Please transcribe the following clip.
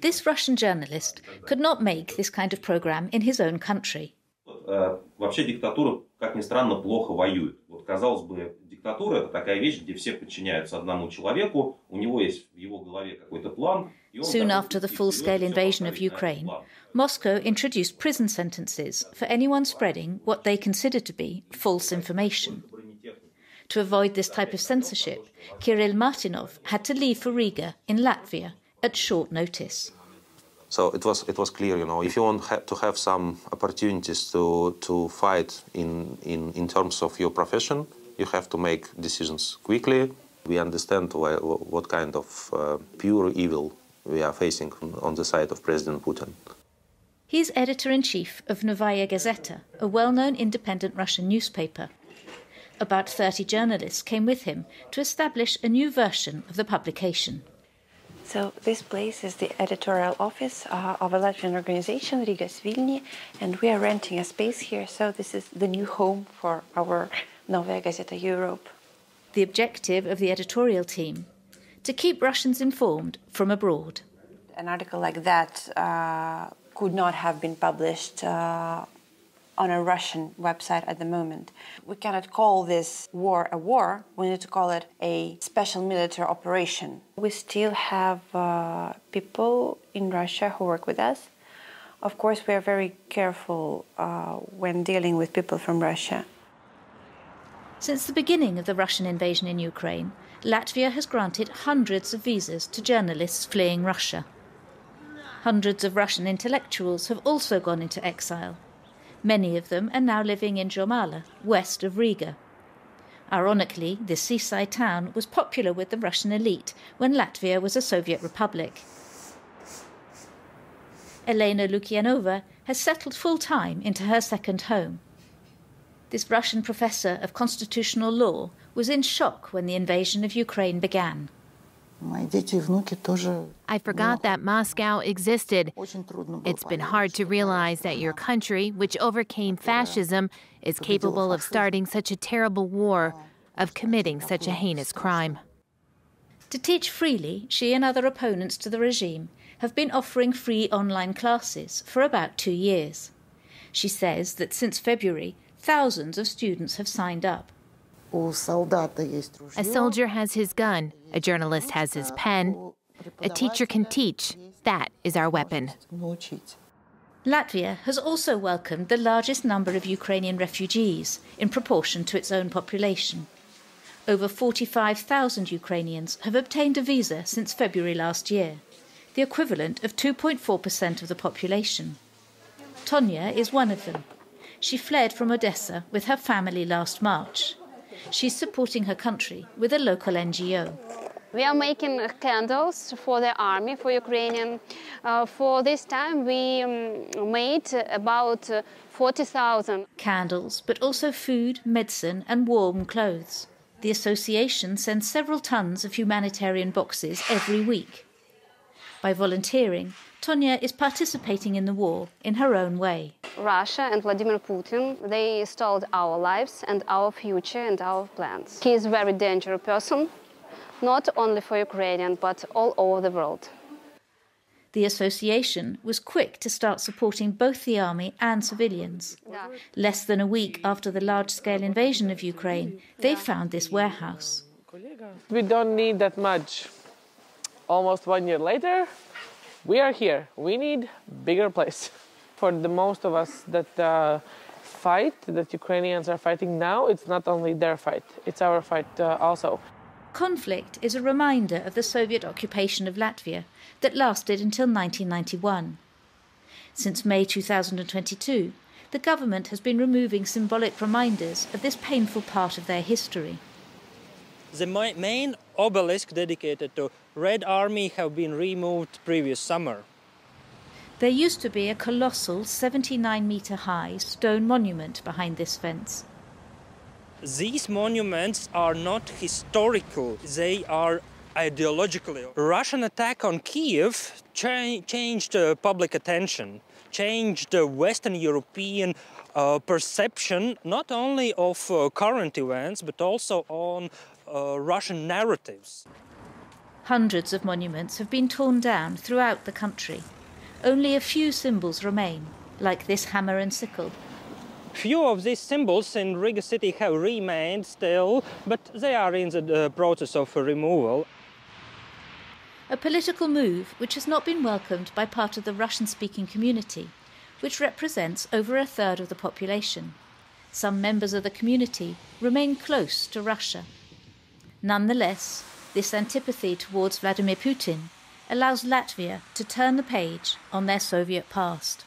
This Russian journalist could not make this kind of program in his own country. Вообще диктатура, как ни странно, плохо воюет. Вот, казалось бы, диктатура – это такая вещь, где все подчиняются одному человеку, у него есть в его голове какой-то план. Soon after the full-scale invasion of Ukraine, Moscow introduced prison sentences for anyone spreading what they considered to be false information. To avoid this type of censorship, Kirill Martynov had to leave for Riga in Latvia at short notice. So it was it was clear, you know, if you want to have some opportunities to to fight in in in terms of your profession, you have to make decisions quickly. We understand why, what kind of uh, pure evil we are facing on the side of President Putin. He's editor in chief of Novaya Gazeta, a well known independent Russian newspaper. About 30 journalists came with him to establish a new version of the publication. So this place is the editorial office uh, of a Latvian organization, Rigas Vilni, and we are renting a space here. So this is the new home for our Novaya Gazeta Europe. The objective of the editorial team to keep Russians informed from abroad. An article like that uh, could not have been published uh, on a Russian website at the moment. We cannot call this war a war, we need to call it a special military operation. We still have uh, people in Russia who work with us. Of course, we are very careful uh, when dealing with people from Russia. Since the beginning of the Russian invasion in Ukraine, Latvia has granted hundreds of visas to journalists fleeing Russia. Hundreds of Russian intellectuals have also gone into exile. Many of them are now living in Jurmala, west of Riga. Ironically, this seaside town was popular with the Russian elite when Latvia was a Soviet republic. Elena Lukianova has settled full time into her second home. This Russian professor of constitutional law was in shock when the invasion of Ukraine began. I forgot that Moscow existed. It's been hard to realize that your country, which overcame fascism, is capable of starting such a terrible war, of committing such a heinous crime. To teach freely, she and other opponents to the regime have been offering free online classes for about two years. She says that since February, thousands of students have signed up. A soldier has his gun, a journalist has his pen, a teacher can teach. That is our weapon. Latvia has also welcomed the largest number of Ukrainian refugees in proportion to its own population. Over 45,000 Ukrainians have obtained a visa since February last year, the equivalent of 2.4% of the population. Tonya is one of them. She fled from Odessa with her family last March. She's supporting her country with a local NGO. We are making candles for the army, for Ukrainian. Uh, for this time, we um, made about 40,000. Candles, but also food, medicine, and warm clothes. The association sends several tons of humanitarian boxes every week. By volunteering, Tonya is participating in the war in her own way. Russia and Vladimir Putin, they stole our lives and our future and our plans. He is a very dangerous person, not only for Ukrainian, but all over the world. The association was quick to start supporting both the army and civilians. Yeah. Less than a week after the large scale invasion of Ukraine, they found this warehouse. We don't need that much. Almost one year later, we are here. We need bigger place. For the most of us that uh, fight, that Ukrainians are fighting now, it's not only their fight, it's our fight uh, also. Conflict is a reminder of the Soviet occupation of Latvia that lasted until 1991. Since May 2022, the government has been removing symbolic reminders of this painful part of their history. The main obelisk dedicated to Red Army have been removed previous summer. There used to be a colossal 79 metre high stone monument behind this fence. These monuments are not historical, they are ideologically. Russian attack on Kiev cha changed uh, public attention, changed the Western European uh, perception not only of uh, current events but also on uh, Russian narratives. Hundreds of monuments have been torn down throughout the country. Only a few symbols remain, like this hammer and sickle. Few of these symbols in Riga city have remained still, but they are in the uh, process of removal. A political move which has not been welcomed by part of the Russian speaking community, which represents over a third of the population. Some members of the community remain close to Russia. Nonetheless, this antipathy towards Vladimir Putin allows Latvia to turn the page on their Soviet past.